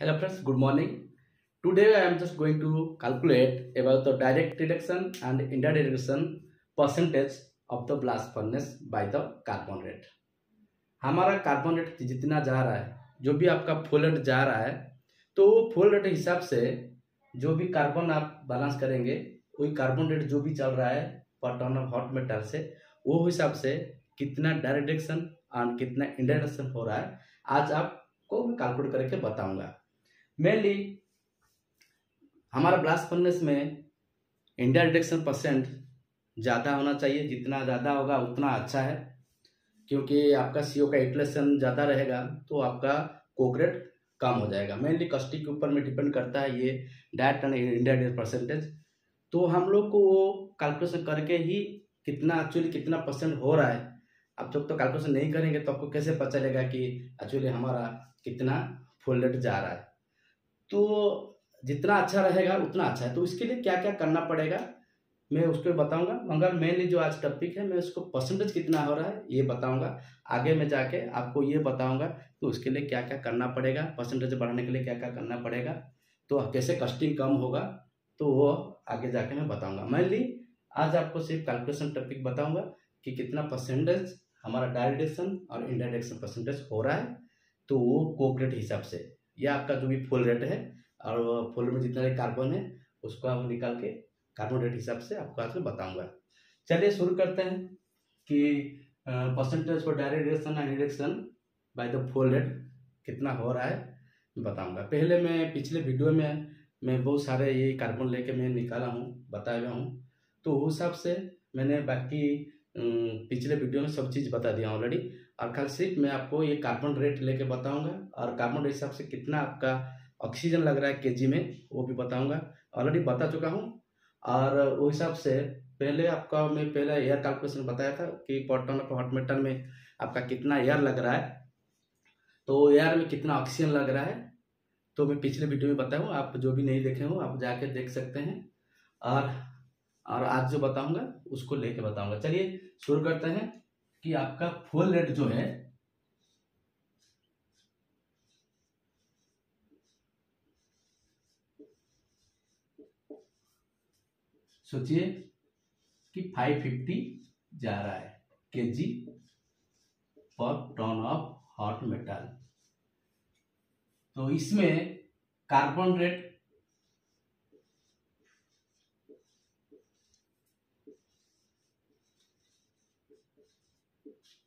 hello friends good morning today i am just going to calculate about the direct reduction and indirect reduction percentage of the blast furnace by the carbon rate हमारा carbon rate जितना जा रहा है जो भी आपका fuel rate जा रहा है तो फुल रेट हिसाब से जो भी कार्बन आप बैलेंस करेंगे वही कार्बन रेट जो भी चल रहा है per ton of hot metal से वो हिसाब से कितना डायरेक्ट रिडक्शन और कितना इंडायरेक्शन हो रहा है आज आपको मैं कैलकुलेट करके बताऊंगा मेनली हमारा ब्लास्ट फर्नेस में इंडिया डिटेक्शन परसेंट ज़्यादा होना चाहिए जितना ज़्यादा होगा उतना अच्छा है क्योंकि आपका सीओ का एटलेसन ज़्यादा रहेगा तो आपका कोकरेट कम हो जाएगा मेनली कस्टिक के ऊपर में डिपेंड करता है ये डायरेक्ट एंड इंडायरेक्ट परसेंटेज तो हम लोग को वो कैलकुलेशन करके ही कितना एक्चुअली कितना परसेंट हो रहा है आप जब तो कैलकुलेशन नहीं करेंगे तो आपको कैसे पता चलेगा कि एक्चुअली हमारा कितना फुल रेट जा रहा है तो जितना अच्छा रहेगा उतना अच्छा है तो इसके लिए क्या क्या करना पड़ेगा मैं उसको बताऊंगा मगर मेनली जो आज टॉपिक है मैं उसको परसेंटेज कितना हो रहा है ये बताऊंगा आगे में जाके आपको ये बताऊंगा तो उसके लिए क्या क्या करना पड़ेगा परसेंटेज बढ़ाने के लिए क्या क्या करना पड़ेगा तो कैसे कस्टिंग कम होगा तो वो आगे जाके मैं बताऊंगा मेनली आज आपको सिर्फ कैलकुलेशन टॉपिक बताऊंगा कि कितना परसेंटेज हमारा डायरेक्शन और इनडायरेक्शन परसेंटेज हो रहा है तो वो कोपरेट हिसाब से यह आपका जो भी फुल रेट है और फुल में जितना भी कार्बन है उसको आप निकाल के कार्बन रेट हिसाब से आपको आज में बताऊंगा चलिए शुरू करते हैं कि percentage for direct reaction and reaction by the full rate कितना हो रहा है बताऊंगा पहले मैं पिछले वीडियो में मैं बहुत सारे ये कार्बन लेके मैं निकाला हूँ बताया हुआ हूँ तो उस हिसाब से मैंने बाकी पिछले वीडियो में सब चीज़ बता दिया ऑलरेडी और कल सिर्फ मैं आपको ये कार्बन रेट लेके बताऊंगा और कार्बन रेट हिसाब से कितना आपका ऑक्सीजन लग रहा है केजी में वो भी बताऊंगा ऑलरेडी बता चुका हूँ और वो हिसाब से पहले आपका मैं पहले एयर कैलकुलेशन बताया था कि पॉटन टन पर हॉट मेटन में आपका कितना एयर लग रहा है तो एयर में कितना ऑक्सीजन लग रहा है तो मैं पिछले वीडियो में बताया हूँ आप जो भी नहीं देखे हो आप जाके देख सकते हैं और और आज जो बताऊंगा उसको लेके बताऊंगा चलिए शुरू करते हैं कि आपका फुल रेट जो है सोचिए कि 550 जा रहा है K G per ton of hot metal तो इसमें कार्बन रेट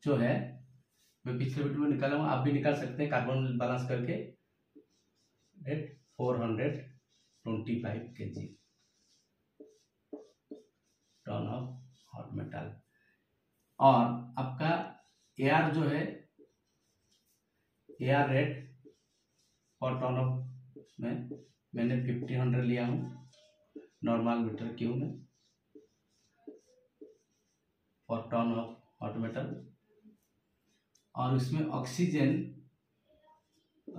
जो है मैं पिछले वीडियो में निकाला हूँ आप भी निकाल सकते हैं कार्बन बैलेंस करके at four hundred twenty five K G ton of hot metal और आपका एआर जो है AR rate per ton of में मैंने फिफ्टी हंड्रेड लिया हूँ नॉर्मल मीटर क्यू में और टन ऑफ हॉट मेटल और उसमें ऑक्सीजन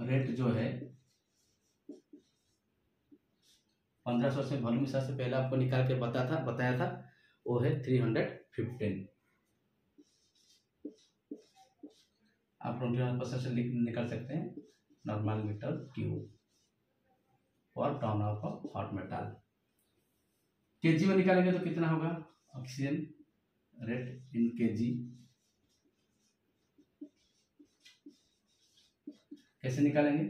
रेट जो है पंद्रह सौ से वॉल्यूम हिसाब से पहले आपको निकाल के बता था बताया था वो है थ्री हंड्रेड फिफ्टीन आप ट्वेंटी वन परसेंट से निकाल सकते हैं नॉर्मल मेटल ट्यूब और टॉन ऑफ हॉट मेटल के जी में निकालेंगे तो कितना होगा oxygen rate in K G कैसे निकालेंगे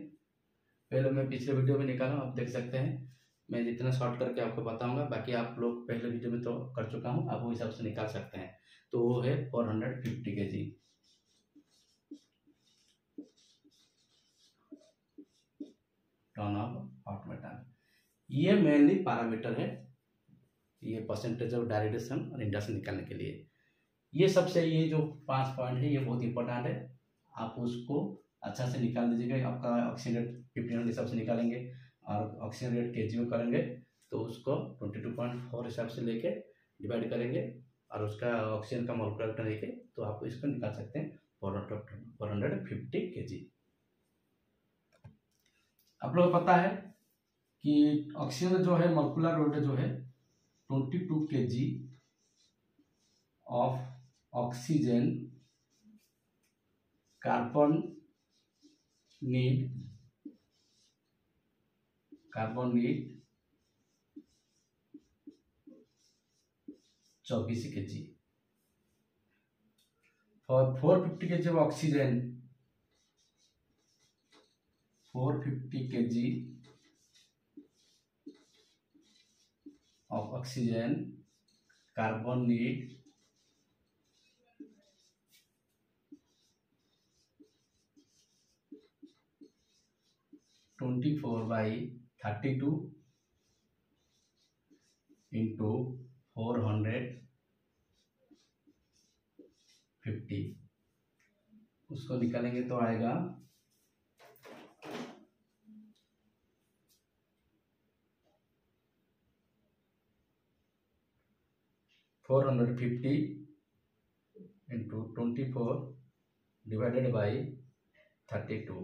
पहले मैं पिछले वीडियो में निकाला आप देख सकते हैं मैं जितना शॉर्ट करके आपको बताऊंगा बाकी आप लोग पहले वीडियो में तो कर चुका हूँ आप वो हिसाब से निकाल सकते हैं तो वो है four hundred fifty K G ton of hot metal ये मेनली पैरामीटर है ये परसेंटेज ऑफ डायरेक्शन और इंडक्शन निकालने के लिए ये सबसे ये जो पांच पॉइंट है ये बहुत इंपॉर्टेंट है आप उसको अच्छा से निकाल दीजिएगा आपका ऑक्सीजन रेट फिफ्टी फिफ्टीन हिसाब से निकालेंगे और ऑक्सीजन रेट के जी करेंगे तो उसको ट्वेंटी टू पॉइंट फोर हिसाब से लेके डिवाइड करेंगे और उसका ऑक्सीजन का मोल प्रोडक्ट लेके तो आप इसको निकाल सकते हैं four hundred fifty K G आप लोग पता है कि ऑक्सीजन जो है मोलकुलर वेट जो है twenty two K G of oxygen carbon need carbon need चौबीस K G for four fifty K ji oxygen four fifty K G of oxygen carbon need twenty four by thirty two into four hundred fifty उसको निकालेंगे तो आएगा four hundred fifty into twenty four divided by thirty two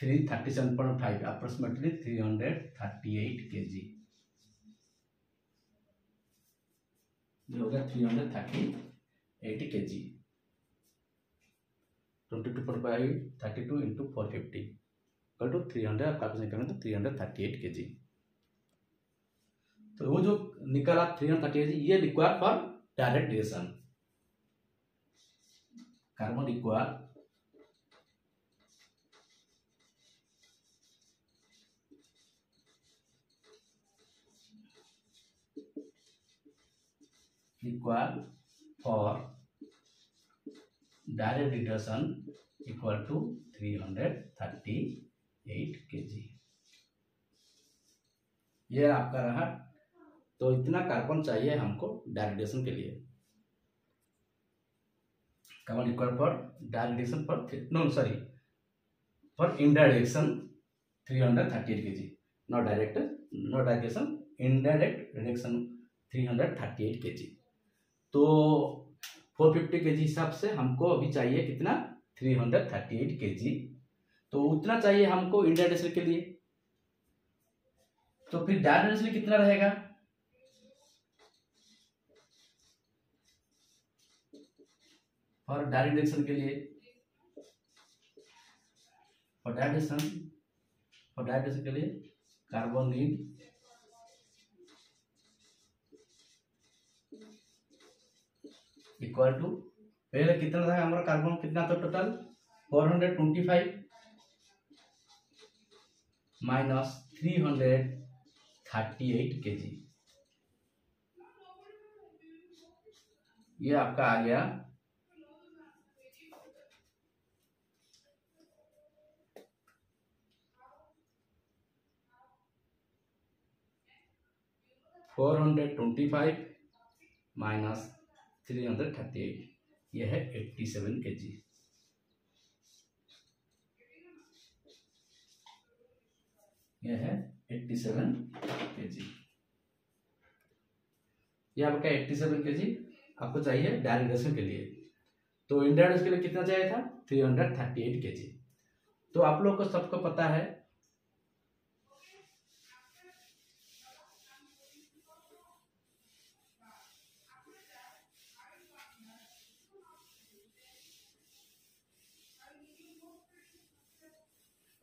three thirty seven point five approximately three hundred thirty eight K G हो गया three hundred thirty eight K G twenty two point five thirty two into four fifty कल two three hundred आप calculation करेंगे तो three hundred thirty eight K जी तो वो जो निकला थ्री हंड्रेड थर्टी एट ये require for direct direction carbon require for direct equal to three hundred thirty eight K G ये आपका रहा तो इतना कार्बन चाहिए हमको डायरेक्टेशन के लिए कार्बन इक्वल फॉर डायरेक्टेशन फॉर नो सॉरी पर indirection three hundred thirty eight K G not direct not direction indirect reduction three hundred thirty eight K G तो 450 फिफ्टी के जी हिसाब से हमको अभी चाहिए कितना 338 हंड्रेड के जी तो उतना चाहिए हमको इंडिया डेसल के लिए तो फिर डायर डेसल कितना रहेगा और डायरेक्ट डायरेक्शन के लिए और डायरेक्शन और डायरेक्शन के लिए कार्बोनिन इक्वल टू पहले कितना था हमारा कार्बन कितना था total four hundred twenty five minus three hundred thirty eight K G ये आपका आ गया four hundred twenty five minus three hundred thirty eight यह है एट्टी सेवन के जी यह है एट्टी सेवन के जी यह आपका एट्टी सेवन के जी आपको चाहिए डायरेक्ट डेसिम के लिए तो इंडिया के लिए कितना चाहिए था three hundred thirty eight K जी तो आप लोग को सबको पता है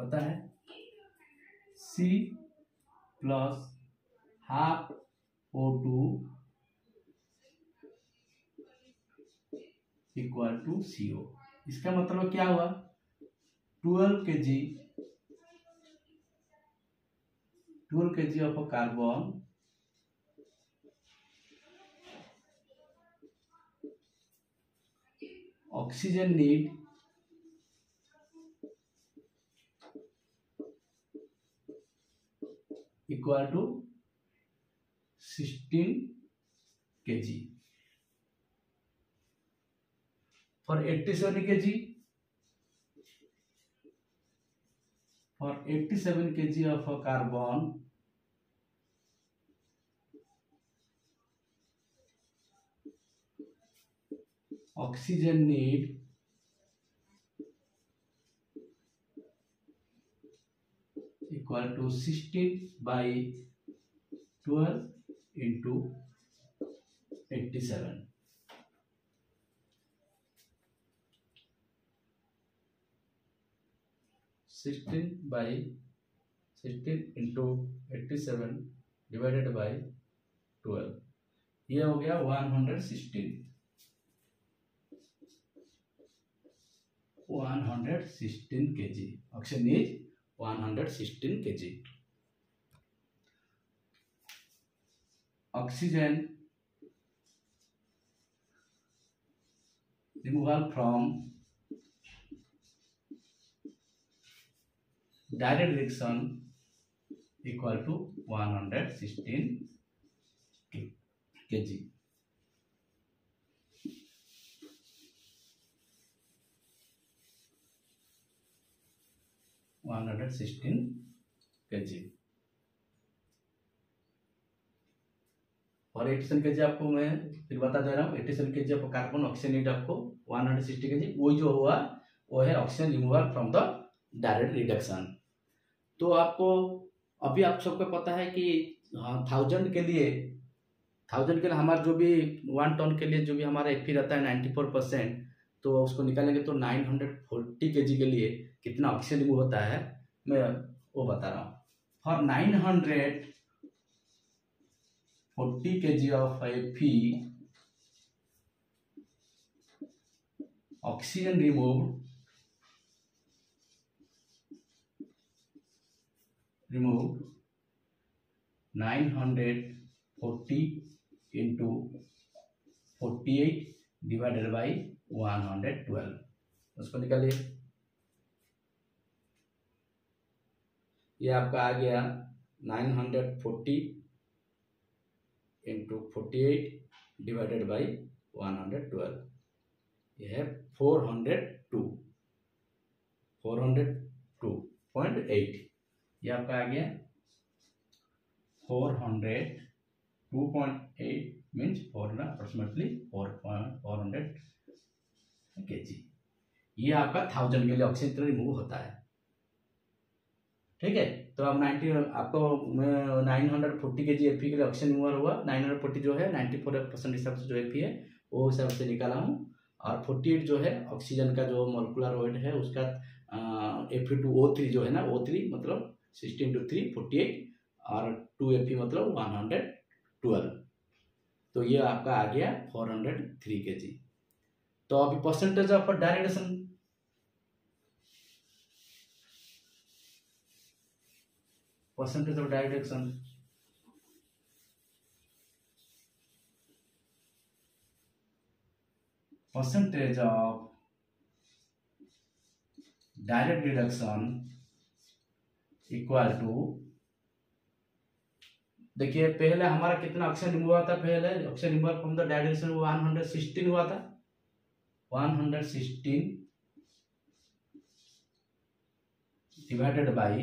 पता है C plus half O two equal to C O इसका मतलब क्या हुआ twelve K G twelve K G of carbon oxygen need equal to 16 kg. For 87 kg of a carbon, oxygen need equal to 16 by 12 into 87. Sixteen by sixteen into eighty-seven divided by twelve. ये हो गया one hundred sixteen one hundred sixteen K G option is 116 kg. Oxygen removal from direct reaction equal to 116 kg. 116 kg और 87 के जी आपको मैं फिर बता दे रहा हूँ 87 के जी आपको कार्बन ऑक्सीजन आपको 160 के जी वो जो हुआ वो है oxygen removal from the direct reduction तो आपको अभी आप सबको पता है कि थाउजेंड हाँ, के लिए थाउजेंड के लिए हमारा जो भी वन टन के लिए जो भी हमारा एफ रहता है नाइन्टी फोर परसेंट तो उसको निकालेंगे तो nine hundred forty K G के लिए कितना ऑक्सीजन रिमूव होता है मैं वो बता रहा हूँ for nine hundred forty K G of एफी nine hundred forty 940 forty eight divided by one hundred twelve उसको निकालिए ये आपका आ गया nine hundred forty into forty eight divided by one hundred twelve यह है four hundred two four hundred two point eight ये आपका आ गया four hundred two point eight means four approximately four point four hundred K G ये आपका thousand के लिए ऑक्सीजन रिमूव होता है ठीक है तो आप नाइनटी आपको nine hundred forty K G F के लिए ऑक्सीजन रिमूवल हुआ नाइन हंड्रेड फोर्टी जो है नाइन्टी फोर परसेंट हिसाब से जो एफ है वो हिसाब से निकाला हूँ और फोर्टी एट जो है ऑक्सीजन का जो मोलकुलर वेट है उसका एफ टू ओ थ्री जो है ना ओ थ्री मतलब sixteen two three forty eight और टू एफ मतलब वन हंड्रेड ट्वेल्व तो ये आपका आ गया फोर हंड्रेड थ्री के जी तो अभी percentage of डायरेडेशन percentage of direction percentage of direct deduction equal to देखिए पहले हमारा कितना ऑक्सीजन रिमूव हुआ था पहले oxygen removal from the direction one hundred sixteen हुआ था 116 divided by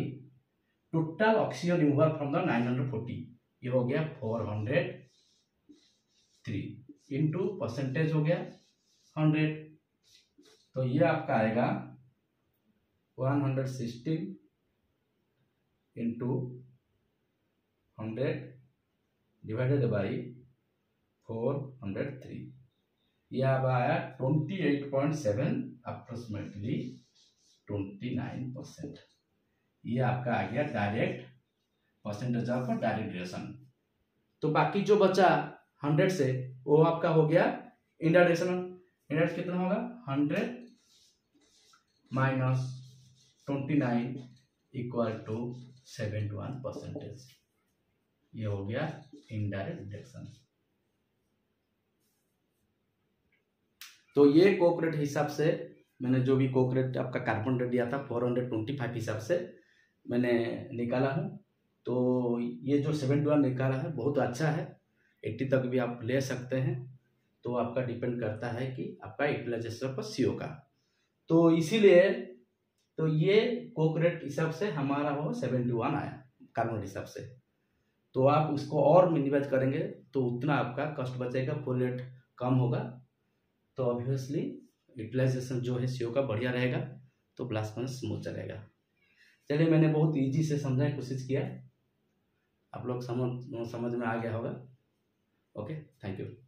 total oxygen removal from the 940 ये हो गया 403 इनटू परसेंटेज हो गया 100 तो ये आपका आएगा 116 इनटू 100 डिवाइडेड बाय 403 यह अब आया twenty eight point seven approximately twenty nine percent ये आपका आ गया direct percentage of direct relation तो बाकी जो बचा हंड्रेड से वो आपका हो गया इंडायरेक्शनल इंडायरेक्ट कितना होगा hundred minus twenty nine equal to seventy one percentage ये हो गया इनडायरेक्ट डिडक्शन तो ये कोकरेट हिसाब से मैंने जो भी कोकरेट आपका कार्बन रेट दिया था फोर हंड्रेड ट्वेंटी फाइव हिसाब से मैंने निकाला हूँ तो ये जो सेवेंटी वन निकाला है बहुत अच्छा है एट्टी तक भी आप ले सकते हैं तो आपका डिपेंड करता है कि आपका यूटिलाइजेशन पर सी का तो इसीलिए तो ये कोकरेट हिसाब से हमारा वो सेवेंटी वन आया कार्बन हिसाब से तो आप उसको और मिनिमाइज करेंगे तो उतना आपका कस्ट बचेगा रेट कम होगा तो ऑब्वियसली यूटिलाइजेशन जो है सीओ का बढ़िया रहेगा तो ब्लास्ट स्मूथ चलेगा चलिए मैंने बहुत ईजी से समझाने की कोशिश किया आप लोग समझ समझ में आ गया होगा ओके थैंक यू